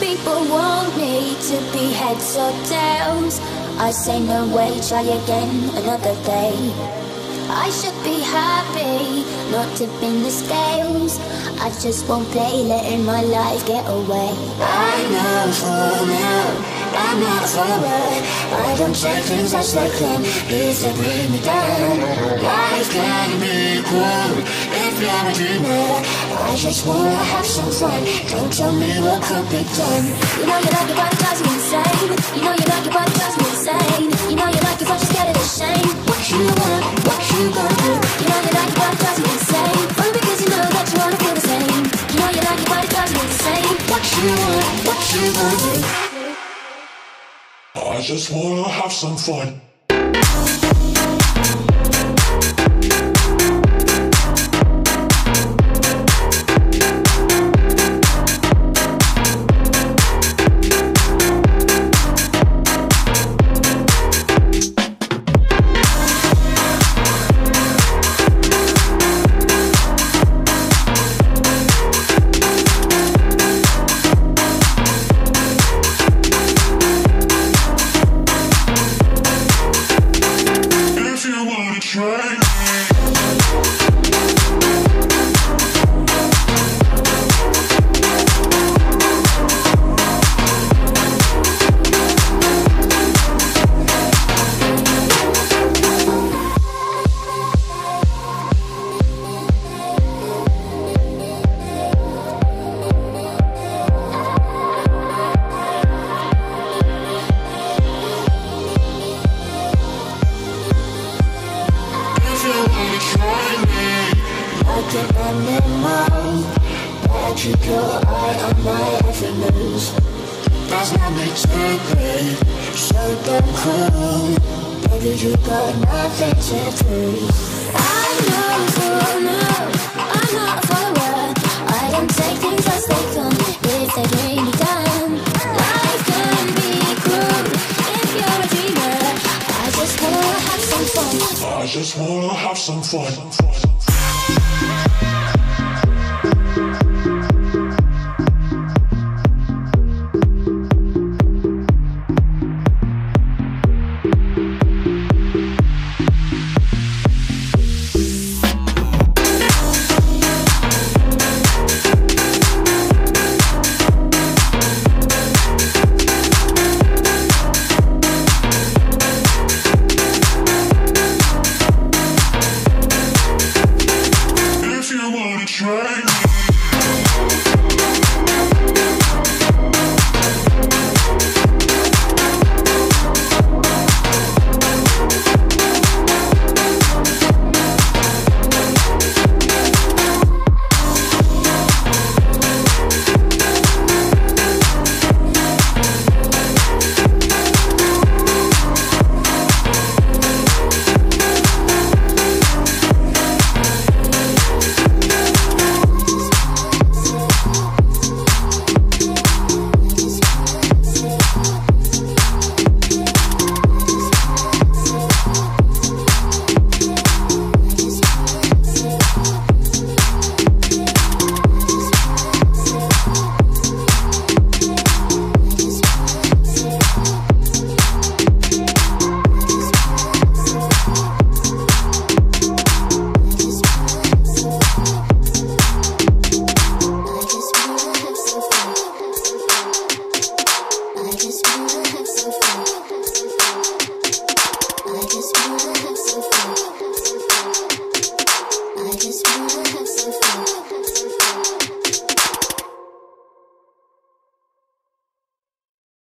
people want me to be heads or tails. I say no way, try again another day. I should be happy, not tipping the scales. I just won't play, letting my life get away. I know for now, I'm not forward. I don't take things as they come, if they bring me down. Life can be cruel if you're a dreamer. I just wanna have some fun. Don't tell me what could be done. You know you like but it drives me insane. You know you like but it drives me insane. You know you like but you're scared of the shame. What you want, what you gonna I just wanna have some fun. Like an animal, that you go eye on my every move. That's not today, so damn cool. Baby, you got nothing to prove. I know for now, I'm not a follower. I don't take things as they come, if they bring me down. Life can be cruel if you're a dreamer. I just wanna have some fun. I just wanna have some fun.